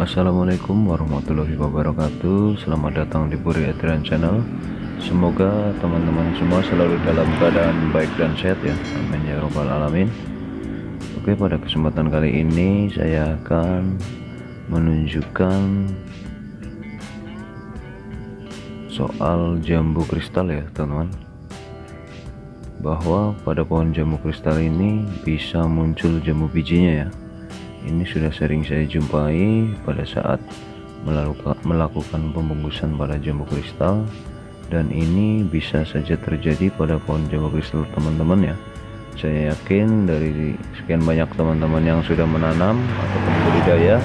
Assalamualaikum warahmatullahi wabarakatuh. Selamat datang di Puri Adrian Channel. Semoga teman-teman semua selalu dalam keadaan baik dan sehat ya. Amin ya robbal alamin. Oke pada kesempatan kali ini saya akan menunjukkan soal jambu kristal ya teman-teman. Bahwa pada pohon jambu kristal ini bisa muncul jambu bijinya ya ini sudah sering saya jumpai pada saat melakukan pembungkusan pada jambu kristal. Dan ini bisa saja terjadi pada pohon jambu kristal teman-teman ya. Saya yakin dari sekian banyak teman-teman yang sudah menanam ataupun budidaya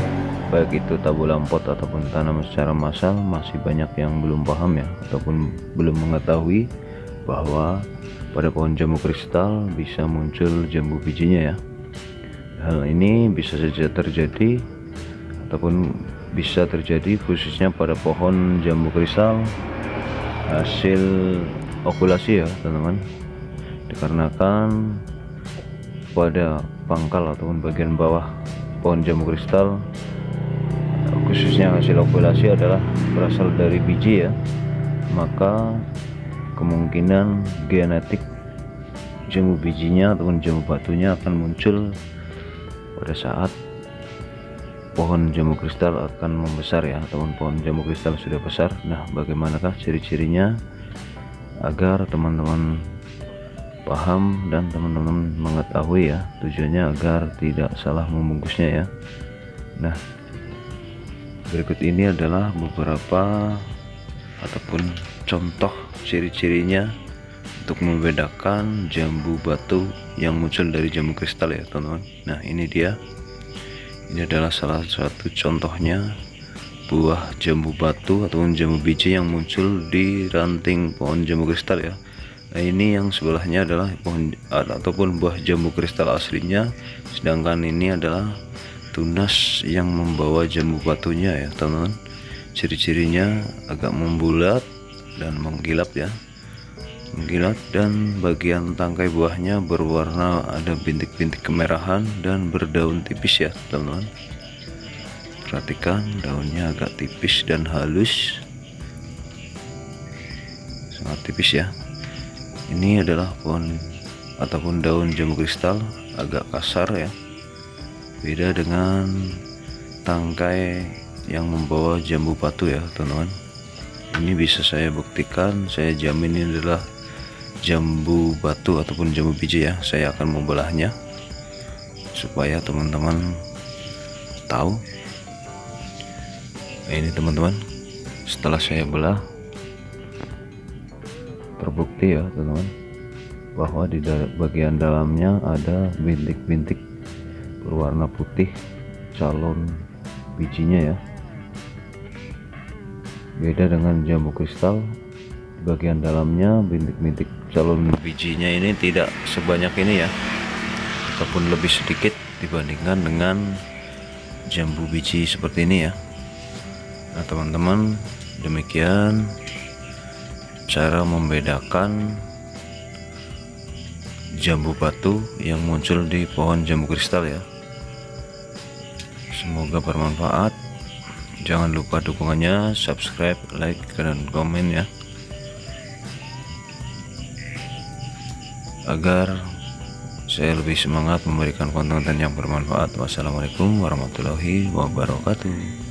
baik itu tabu lampot ataupun tanam secara massal masih banyak yang belum paham ya. Ataupun belum mengetahui bahwa pada pohon jambu kristal bisa muncul jambu bijinya ya hal ini bisa saja terjadi ataupun bisa terjadi khususnya pada pohon jambu kristal hasil okulasi ya teman-teman. Dikarenakan pada pangkal ataupun bagian bawah pohon jambu kristal khususnya hasil okulasi adalah berasal dari biji ya maka kemungkinan genetik jambu bijinya ataupun jambu batunya akan muncul pada saat pohon jambu kristal akan membesar ya ataupun pohon jambu kristal sudah besar nah bagaimanakah ciri-cirinya agar teman-teman paham dan teman-teman mengetahui ya tujuannya agar tidak salah membungkusnya ya? Nah berikut ini adalah beberapa ataupun contoh ciri-cirinya untuk membedakan jambu batu yang muncul dari jambu kristal ya teman-teman. Nah ini dia. Ini adalah salah satu contohnya buah jambu batu ataupun jambu biji yang muncul di ranting pohon jambu kristal ya. Nah ini yang sebelahnya adalah pohon ataupun buah jambu kristal aslinya. Sedangkan ini adalah tunas yang membawa jambu batunya ya teman-teman. Ciri-cirinya agak membulat dan mengkilap ya mengkilat dan bagian tangkai buahnya berwarna ada bintik-bintik kemerahan dan berdaun tipis ya teman-teman. Perhatikan daunnya agak tipis dan halus. Sangat tipis ya. Ini adalah pohon ataupun daun jambu kristal agak kasar ya. Beda dengan tangkai yang membawa jambu batu ya teman-teman. Ini bisa saya buktikan saya jamin ini adalah jambu batu ataupun jambu biji ya saya akan membelahnya supaya teman-teman tahu. Nah, ini teman-teman setelah saya belah terbukti ya teman-teman bahwa di bagian dalamnya ada bintik-bintik berwarna putih calon bijinya ya. Beda dengan jambu kristal bagian dalamnya bintik-bintik calon bijinya ini tidak sebanyak ini ya. Ataupun lebih sedikit dibandingkan dengan jambu biji seperti ini ya. Nah teman-teman demikian cara membedakan jambu batu yang muncul di pohon jambu kristal ya. Semoga bermanfaat. Jangan lupa dukungannya subscribe like dan komen ya agar saya lebih semangat memberikan konten-konten yang bermanfaat. Wassalamualaikum warahmatullahi wabarakatuh.